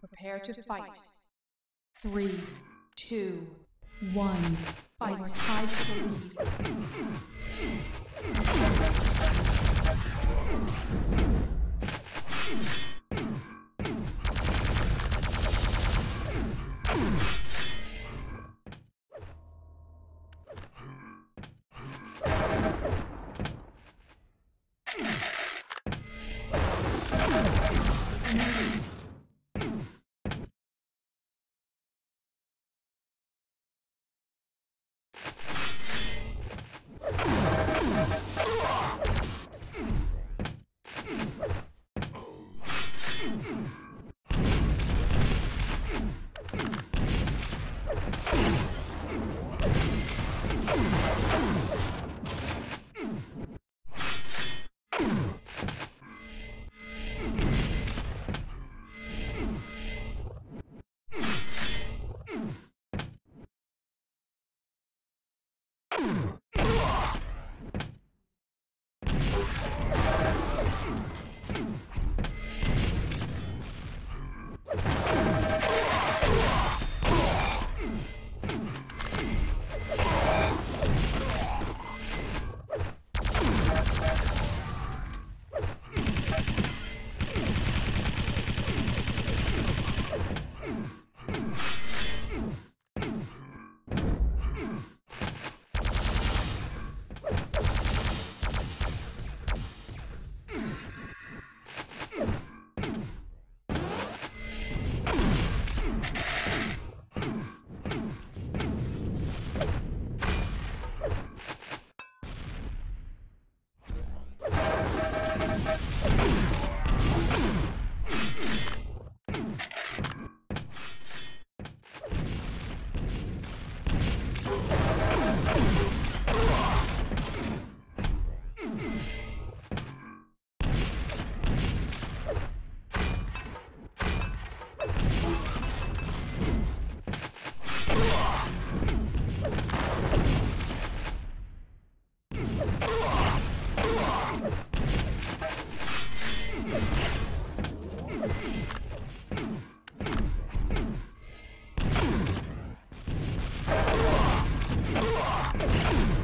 Prepare to fight. Three, two, one. Fight. Tied to the lead. Ugh! you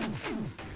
Thank you.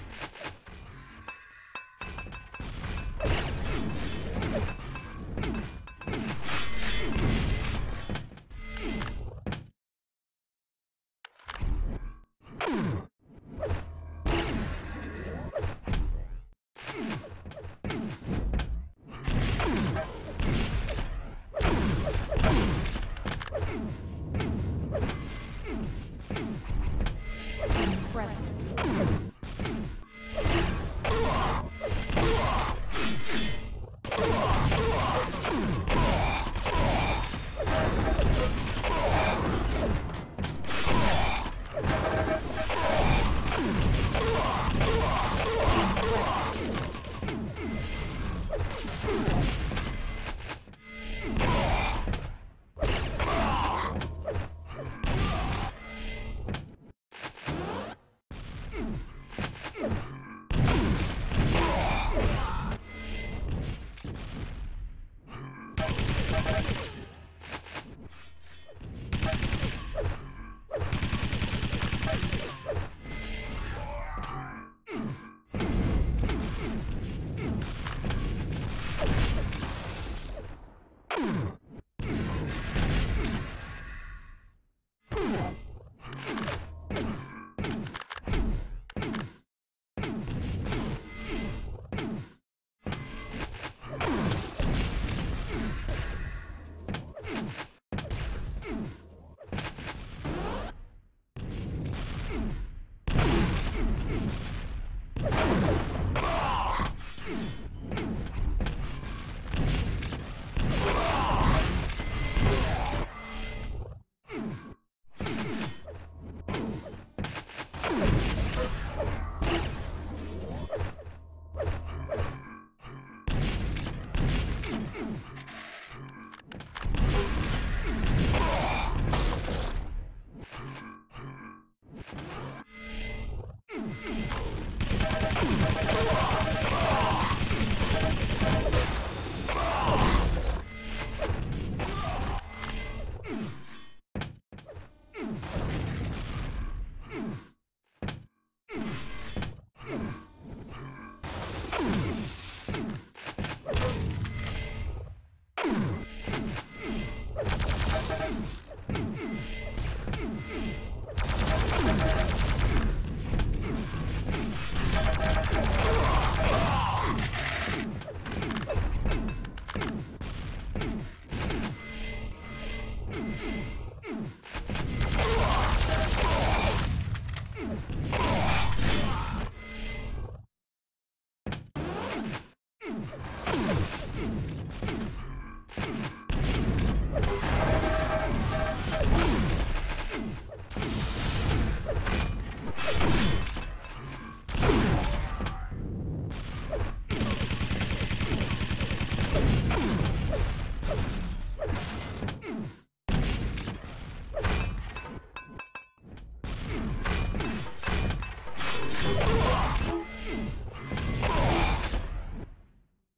Come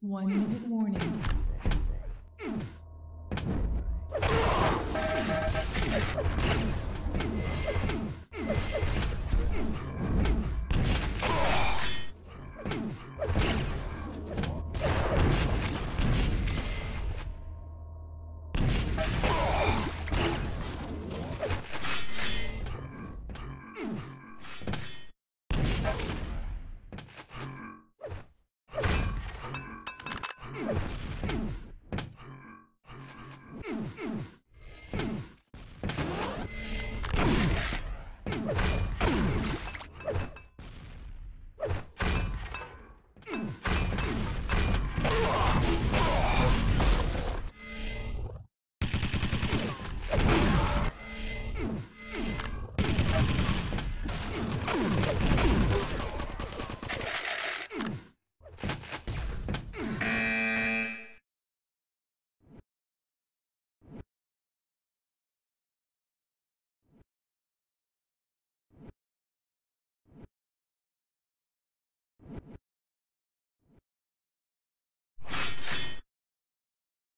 One minute warning.